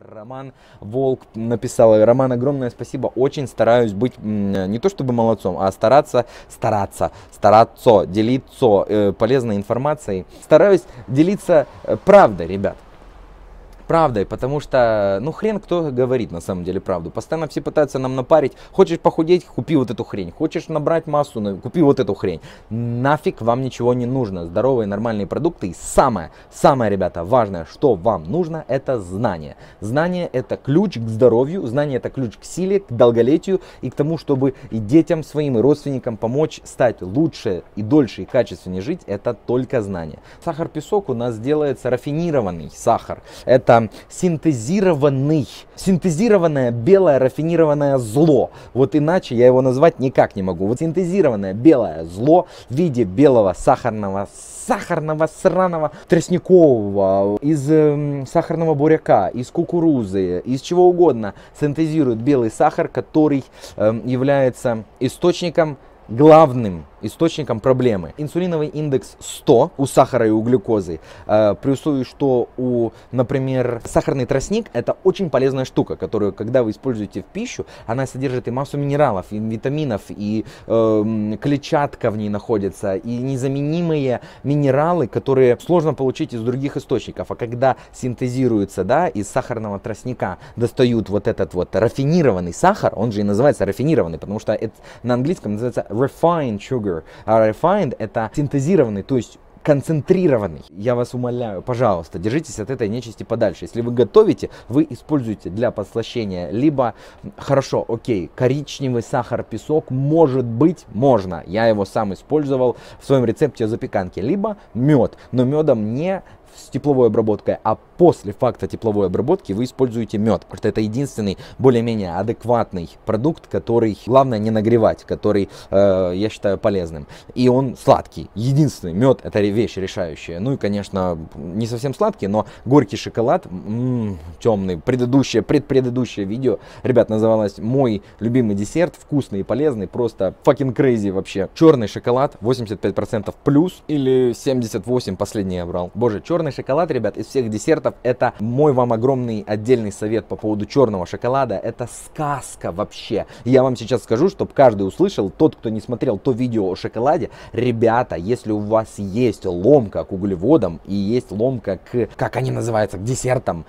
Роман Волк написал. Роман, огромное спасибо. Очень стараюсь быть не то чтобы молодцом, а стараться, стараться, стараться, делиться э, полезной информацией. Стараюсь делиться э, правдой, ребят правдой, потому что, ну, хрен кто говорит на самом деле правду. Постоянно все пытаются нам напарить. Хочешь похудеть, купи вот эту хрень. Хочешь набрать массу, ну, купи вот эту хрень. Нафиг вам ничего не нужно. Здоровые, нормальные продукты. И самое, самое, ребята, важное, что вам нужно, это знание. Знание это ключ к здоровью, знание это ключ к силе, к долголетию и к тому, чтобы и детям своим, и родственникам помочь стать лучше и дольше и качественнее жить, это только знание. Сахар-песок у нас делается рафинированный сахар. Это это синтезированный, синтезированное белое рафинированное зло. Вот иначе я его назвать никак не могу. Вот синтезированное белое зло в виде белого сахарного сахарного сраного тростникового, из э, сахарного буряка, из кукурузы, из чего угодно синтезируют белый сахар, который э, является источником главным источником проблемы. Инсулиновый индекс 100 у сахара и у глюкозы, э, при условии, что у, например, сахарный тростник это очень полезная штука, которую, когда вы используете в пищу, она содержит и массу минералов, и витаминов, и э, клетчатка в ней находится, и незаменимые минералы, которые сложно получить из других источников. А когда синтезируются, да, из сахарного тростника достают вот этот вот рафинированный сахар, он же и называется рафинированный, потому что это на английском называется refined sugar, sugar. А refined это синтезированный, то есть концентрированный. Я вас умоляю, пожалуйста, держитесь от этой нечисти подальше. Если вы готовите, вы используете для подслащения либо, хорошо, окей, коричневый сахар, песок, может быть, можно. Я его сам использовал в своем рецепте запеканки. Либо мед, но медом не с тепловой обработкой, а после факта тепловой обработки вы используете мед. Потому что это единственный более-менее адекватный продукт, который главное не нагревать, который э, я считаю полезным. И он сладкий. Единственный мед это вещь решающая. Ну и, конечно, не совсем сладкий, но горький шоколад, м-м, темный. Предыдущее, предпредыдущее видео, ребят, называлось «Мой любимый десерт, вкусный и полезный, просто fucking crazy вообще». Черный шоколад, 85% плюс или 78 последний я брал. Боже, черный черный шоколад, ребят, из всех десертов, это мой вам огромный отдельный совет по поводу черного шоколада. Это сказка вообще. Я вам сейчас скажу, чтобы каждый услышал, тот, кто не смотрел то видео о шоколаде, ребята, если у вас есть ломка к углеводам и есть ломка к, как они называются, к десертам,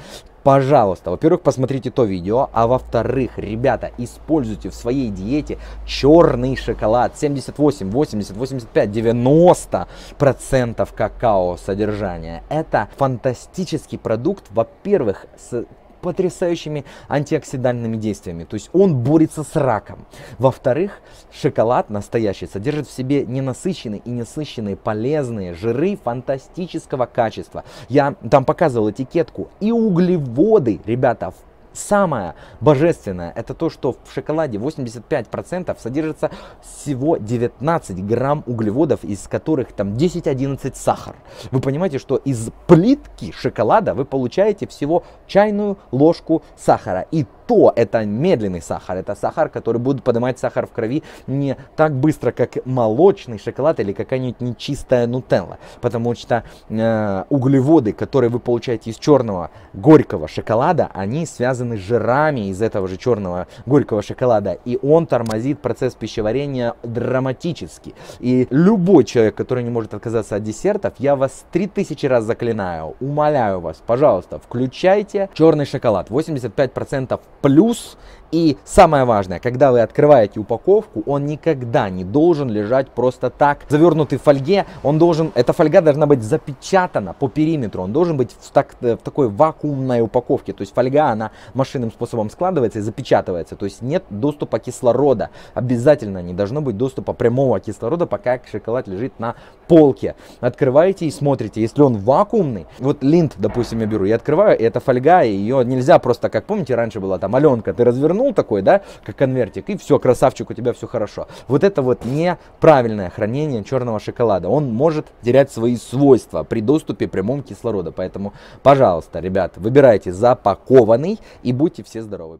пожалуйста, во-первых, посмотрите то видео, а во-вторых, ребята, используйте в своей диете черный шоколад 78, 80, 85, 90 процентов какао содержания. Это фантастический продукт, во-первых, с потрясающими антиоксидантными действиями. То есть он борется с раком. Во-вторых, шоколад настоящий содержит в себе ненасыщенные и несыщенные полезные жиры фантастического качества. Я там показывал этикетку. И углеводы, ребята, в самое божественное, это то, что в шоколаде 85% содержится всего 19 грамм углеводов, из которых там 10-11 сахар. Вы понимаете, что из плитки шоколада вы получаете всего чайную ложку сахара. И то это медленный сахар, это сахар, который будет поднимать сахар в крови не так быстро, как молочный шоколад или какая-нибудь нечистая нутелла, потому что э, углеводы, которые вы получаете из черного горького шоколада, они связаны с жирами из этого же черного горького шоколада, и он тормозит процесс пищеварения драматически. И любой человек, который не может отказаться от десертов, я вас 3000 раз заклинаю, умоляю вас, пожалуйста, включайте черный шоколад, 85% плюс. И самое важное, когда вы открываете упаковку, он никогда не должен лежать просто так, завернутый в фольге. Он должен, эта фольга должна быть запечатана по периметру. Он должен быть в, так, в такой вакуумной упаковке. То есть фольга, она машинным способом складывается и запечатывается. То есть нет доступа кислорода. Обязательно не должно быть доступа прямого кислорода, пока шоколад лежит на полке. Открываете и смотрите. Если он вакуумный, вот линд, допустим, я беру, я открываю, и эта фольга, и ее нельзя просто, как помните, раньше была там ты развернул такой, да, как конвертик, и все, красавчик, у тебя все хорошо. Вот это вот неправильное хранение черного шоколада. Он может терять свои свойства при доступе прямом кислорода. Поэтому, пожалуйста, ребят, выбирайте запакованный и будьте все здоровы.